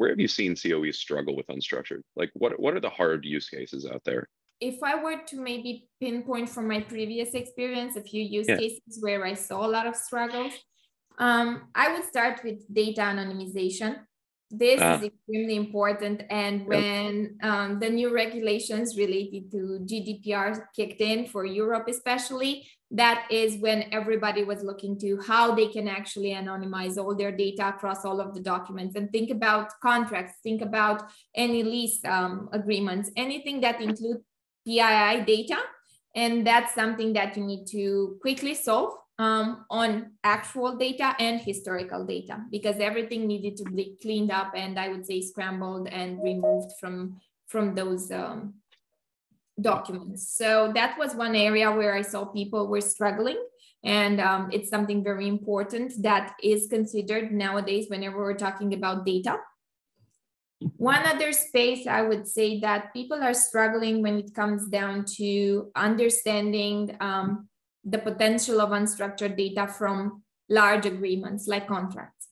where have you seen COEs struggle with unstructured? Like what, what are the hard use cases out there? If I were to maybe pinpoint from my previous experience a few use yeah. cases where I saw a lot of struggles, um, I would start with data anonymization. This uh, is extremely important. And when um, the new regulations related to GDPR kicked in for Europe, especially, that is when everybody was looking to how they can actually anonymize all their data across all of the documents and think about contracts, think about any lease um, agreements, anything that include PII data. And that's something that you need to quickly solve um, on actual data and historical data because everything needed to be cleaned up and I would say scrambled and removed from, from those um, documents. So that was one area where I saw people were struggling. And um, it's something very important that is considered nowadays whenever we're talking about data. One other space I would say that people are struggling when it comes down to understanding um, the potential of unstructured data from large agreements like contracts.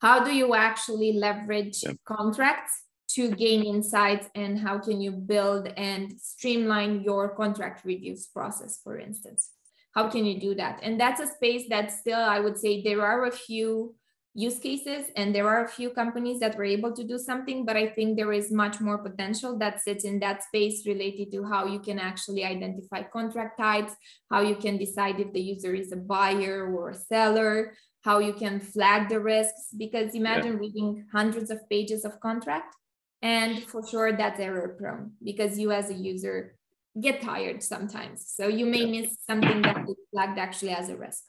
How do you actually leverage yeah. contracts to gain insights and how can you build and streamline your contract reviews process, for instance? How can you do that? And that's a space that still, I would say, there are a few use cases and there are a few companies that were able to do something but i think there is much more potential that sits in that space related to how you can actually identify contract types how you can decide if the user is a buyer or a seller how you can flag the risks because imagine yeah. reading hundreds of pages of contract and for sure that's error prone because you as a user get tired sometimes. So you may miss something that is flagged actually as a risk